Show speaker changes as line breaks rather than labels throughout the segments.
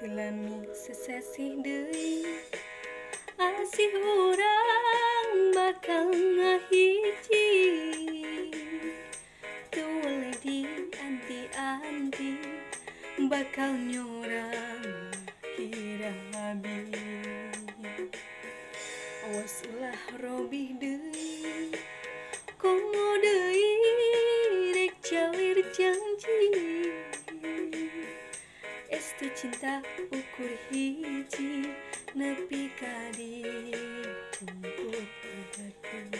lami sesasih deui asih urang bakal ngahir. Cinta ukur hiji Nepi kadi hati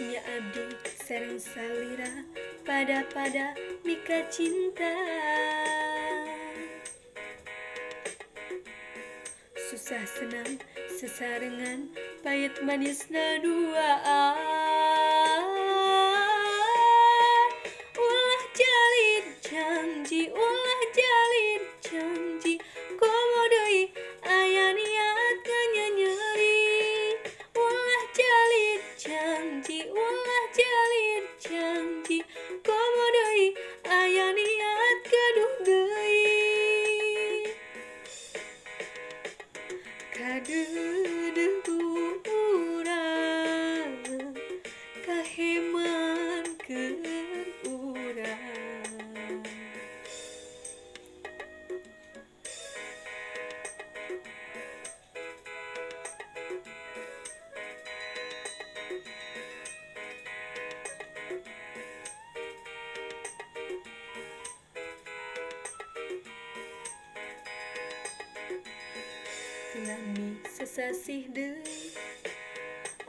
Nya abdi sareng salira Pada-pada mika cinta. Susah senang sesarengan Pahit manisna duaan Tilami sesasih deui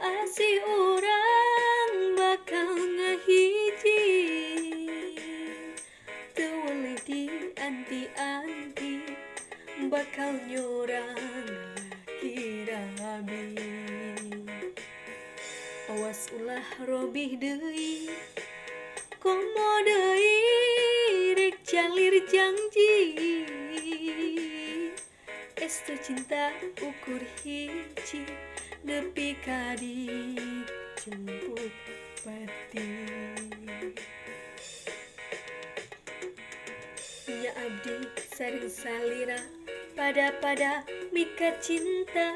Asih urang bakal ngahiji Tuwalai di anti-anti Bakal nyorang kira habis Awas ulah robih deui Komo deui rek calir janji Estu cinta ukur hiji Nepi kadi jemput pati Ya abdi saring salira Pada-pada mika cinta.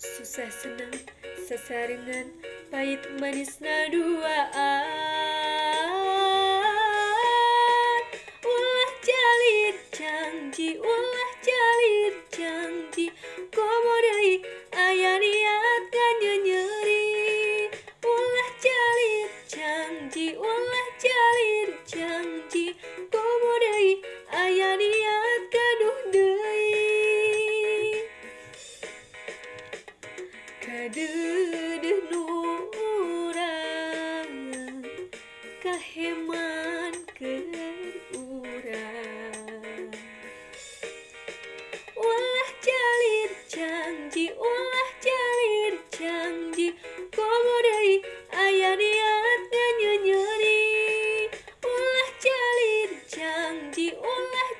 Susah senang sesarengan Pahit manisna duaan janji Ulah jalin janji. Komo deui aya niat nyeri. Ulah jalin janji Ulah jalin janji. Komo deui aya niat gaduh deui Kaduh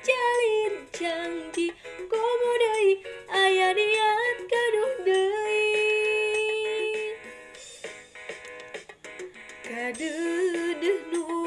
jalin janji komo deui aya niat gaduh deui gaduh nu